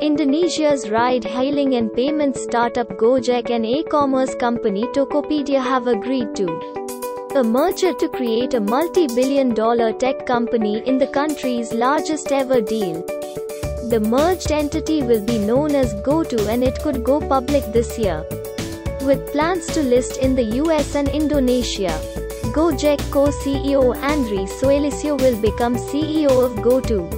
Indonesia's ride-hailing and payment startup Gojek and e-commerce company Tokopedia have agreed to a merger to create a multi-billion dollar tech company in the country's largest ever deal. The merged entity will be known as GoTo and it could go public this year. With plans to list in the US and Indonesia, Gojek co-CEO Andre Soelistyo will become CEO of GoTo.